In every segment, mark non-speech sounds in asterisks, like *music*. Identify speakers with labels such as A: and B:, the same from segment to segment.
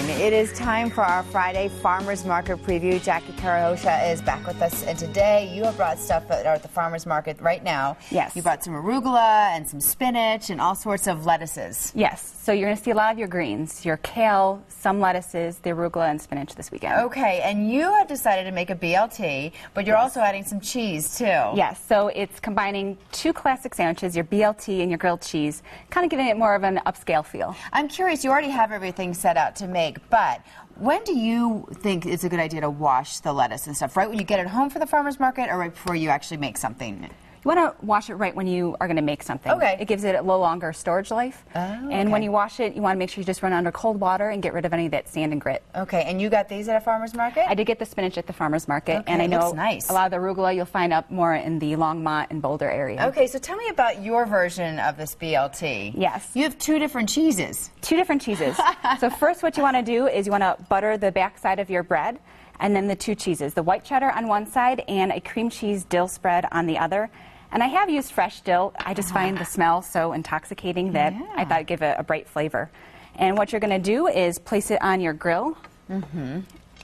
A: It is time for our Friday Farmers Market preview. Jackie Carioscia is back with us, and today you have brought stuff that are at the farmers market right now.
B: Yes.
A: You brought some arugula and some spinach and all sorts of lettuces.
B: Yes, so you're going to see a lot of your greens, your kale, some lettuces, the arugula, and spinach this weekend.
A: Okay, and you have decided to make a BLT, but you're also adding some cheese too.
B: Yes, so it's combining two classic sandwiches, your BLT and your grilled cheese, kind of giving it more of an upscale feel.
A: I'm curious, you already have everything set out to make, but when do you think it's a good idea to wash the lettuce and stuff? Right when you get it home for the farmer's market or right before you actually make something?
B: You want to wash it right when you are going to make something.
A: Okay.
B: It gives it a little longer storage life.
A: Oh,
B: And when you wash it, you want to make sure you just run it under cold water and get rid of any of that sand and grit.
A: Okay, and you got these at a farmer's market?
B: I did get the spinach at the farmer's market,
A: Okay,
B: and I know
A: nice.
B: a lot of the arugula you'll find up more in the Longmont and Boulder area.
A: Okay, so tell me about your version of this BLT.
B: Yes.
A: You have two different cheeses.
B: Two different cheeses. *laughs* so first what you want to do is you want to butter the backside of your bread and then the two cheeses, the white cheddar on one side and a cream cheese dill spread on the other. And I have used fresh dill. I just find the smell so intoxicating that
A: Yeah.
B: I thought it'd give it a bright flavor. And what you're going to do is place it on your grill.
A: Mm-hmm.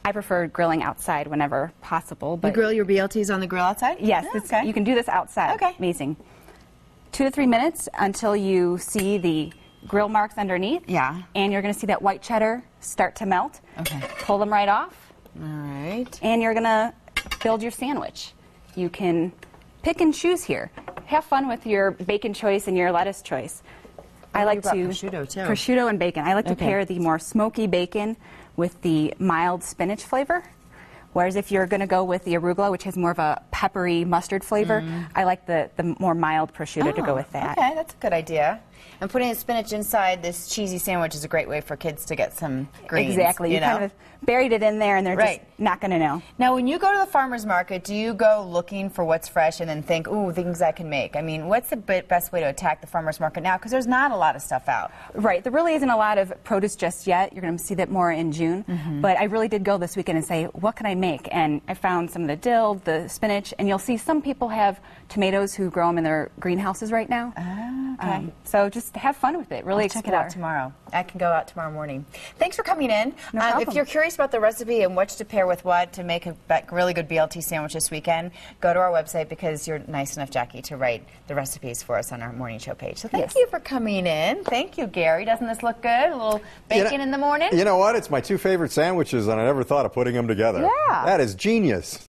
B: I prefer grilling outside whenever possible.
A: You
B: But
A: grill your BLTs on the grill outside?
B: Yes,
A: Oh, okay.
B: you can do this outside.
A: Okay.
B: Amazing. Two to three minutes until you see the grill marks underneath.
A: Yeah.
B: And you're going to see that white cheddar start to melt.
A: Okay.
B: Pull them right off,
A: All right.
B: and you're going to build your sandwich. You can pick and choose here. Have fun with your bacon choice and your lettuce choice. I like to
A: prosciutto, too.
B: prosciutto and bacon. I like to pair the more smoky bacon with the mild spinach flavor. Whereas if you're going to go with the arugula, which has more of a peppery mustard flavor, I like the, the more mild prosciutto to
A: Oh,
B: go with that.
A: Okay, that's a good idea. And putting the spinach inside this cheesy sandwich is a great way for kids to get some greens.
B: exactly.
A: You,
B: You,
A: know?
B: kind of buried it in there, and they're
A: Right.
B: just not going to know.
A: Now, when you go to the farmer's market, do you go looking for what's fresh and then think, ooh, things I can make? I mean, what's the be- best way to attack the farmer's market now? Because there's not a lot of stuff out.
B: Right. There really isn't a lot of produce just yet. You're going to see that more in June.
A: Mm-hmm.
B: But I really did go this weekend and say, what can I make? And I found some of the dill, the spinach, and you'll see some people have tomatoes who grow them in their greenhouses right now.
A: Ah, okay.
B: Um, so just have fun with it. Really
A: I'll check it out tomorrow. I can go out tomorrow morning. Thanks for coming in.
B: No
A: Um, if you're curious about the recipe and what to pair with what to make a really good BLT sandwich this weekend, go to our website because you're nice enough, Jackie, to write the recipes for us on our morning show page. So thank
B: Yes.
A: you for coming in. Thank you, Gary. Doesn't this look good? A little
C: You know-
A: bacon in the morning?
C: You know what? It's my two favorite sandwiches, and I never thought of putting them together.
A: Yeah.
C: That is genius.